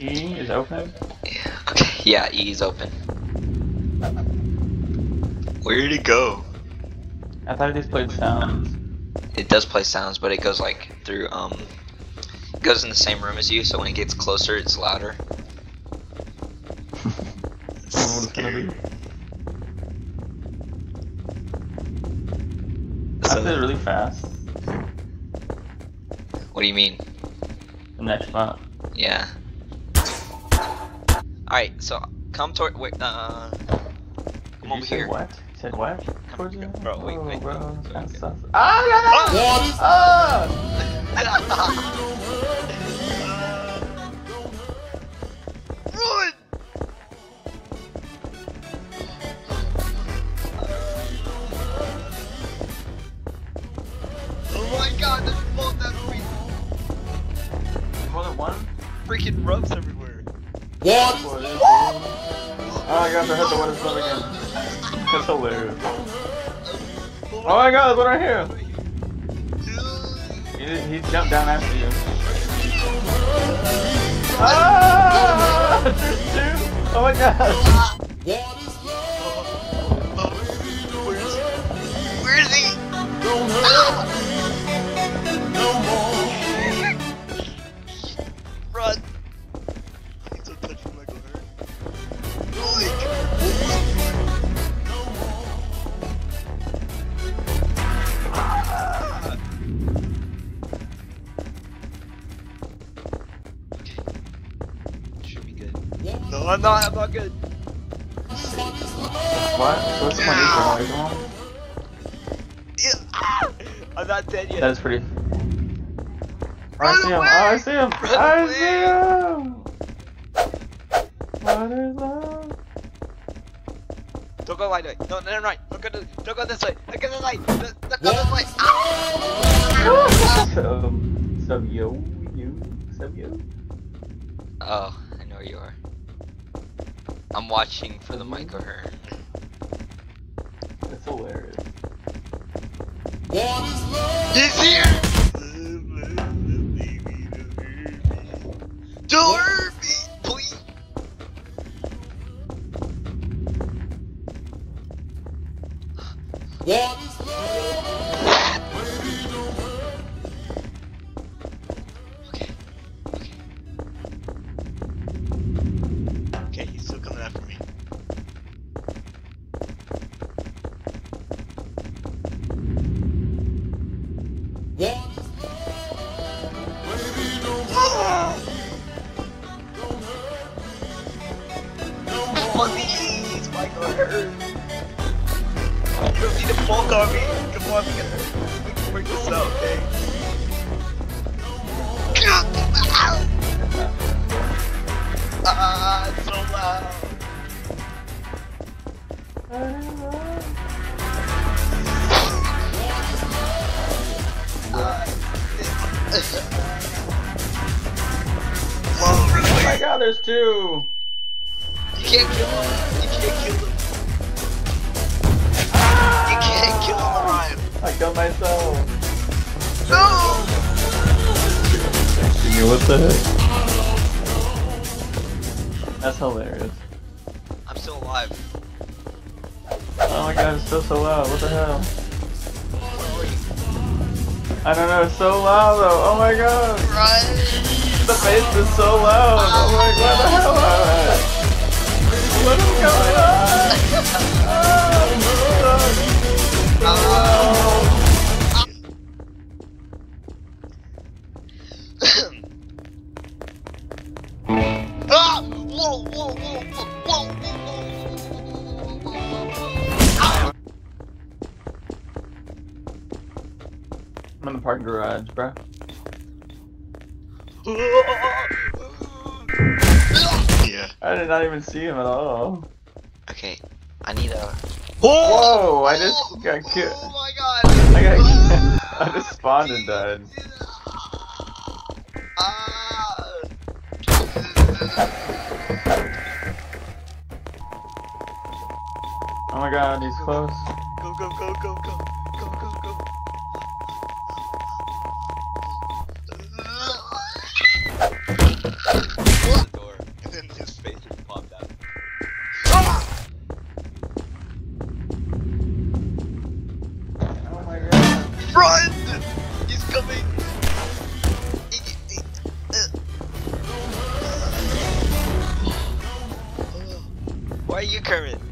E is open. Yeah, okay, yeah, E's open. Where did it go? I thought these played sounds. It does play sounds, but it goes like through, um, it goes in the same room as you, so when it gets closer, it's louder. I don't know what it's gonna. I So- it really fast. What do you mean? The nextbot. Yeah. Alright, so come toward, wait, uh, come you over here. what? You said what? Towards you? Bro, wait, oh, wait, bro, wait, it's kinda wait. sus. Ah, Ah! Run! Oh my god, there's both that. More than one? Freaking rubs everywhere. What? Oh my god, I heard the water flow again. That's hilarious. Oh my god, there's one right here. He, he jumped down after you. Ah! Oh my god! No, I'm not. I'm not good. What? What's my new one? Yeah. Ah! I'm not dead yet. That is pretty. Oh, I Run see him! Oh! I see him! Run I away! see him! What is that? Don't go right way. No, no, right. Don't go, to, don't go this way. Don't go this way. Don't, don't go this way. Ah! Sub, sub yo, you, sub yo. Oh, I know where you are. I'm watching for the Michael Hearn. That's hilarious. He's here! Don't hurt me, please. Okay. You don't need to bulk on me. Come on, we can, we can work this out, okay? Ah, it's so loud. Oh my god, there's two! You can't kill him. You can't kill him. Kill him alive. I killed myself. No! what the heck? That's hilarious. I'm still alive. Oh my god, it's still so loud. What the hell? Where were you? I don't know, it's so loud though. Oh my god. Run! The bass is so loud. Oh my god, the hell am What is going on? Oh, ah! Whoa, whoa, whoa, whoa, whoa, whoa, whoa. I'm in the parking garage, bro. Yeah. I did not even see him at all. Okay, I need a. Whoa, I just got killed. Oh my god! I got I just spawned and died. Ah. Oh my god, he's close. Go, go, go, go, go. Go, go, Run! He's coming! Why are you coming?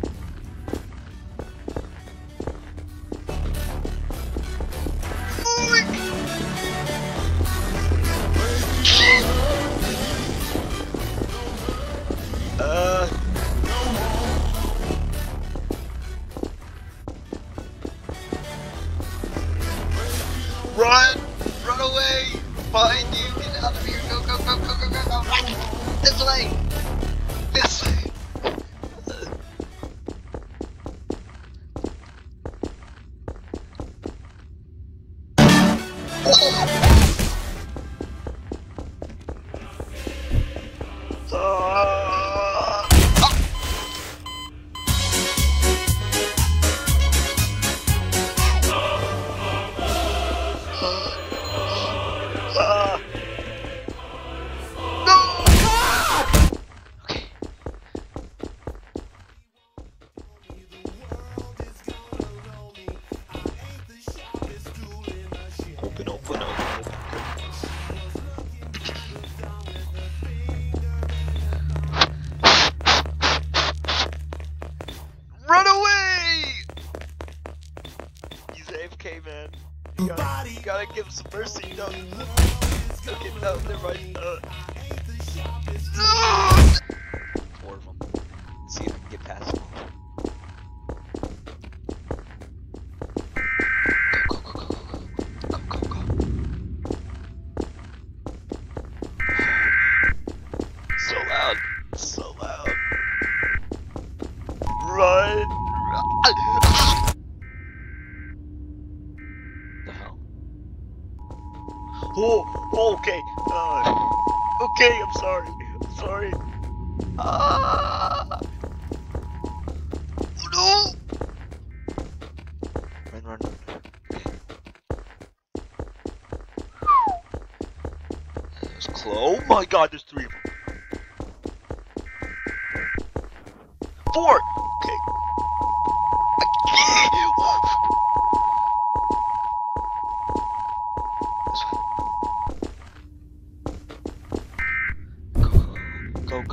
Find you! Get out of here! Go, go, go, go, go, go, go! This way! Gotta, give him some mercy. No. Okay, no, never mind. Uh. No! Oh, okay. Uh, okay, I'm sorry. I'm sorry. Ah! Oh no! Run, run. Was close. Oh my god, there's three of them. Four! Okay.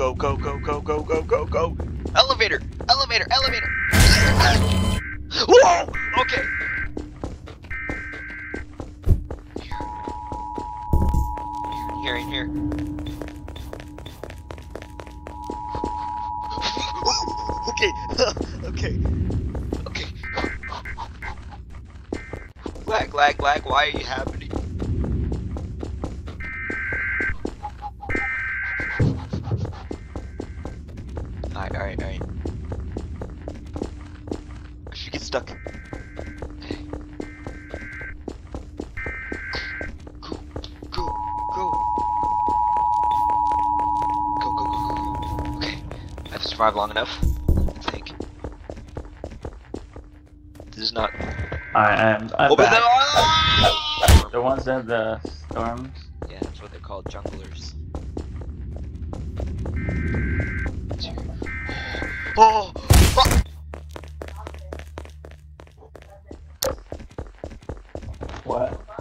go, go, go, go, go, go, go, go. Elevator, elevator, elevator. Whoa! Okay. Here, in here. okay, okay, okay. Lag, lag, lag. Why are you happening? Alright, alright, alright. I should get stuck. Go, go, go. Go, go, go, go, go. Okay. I have to survive long enough. I think. This is not. I am. I'm Open back. the! The ones that have the storms. Yeah, that's what they're called, junglers. Oh, fuck! What?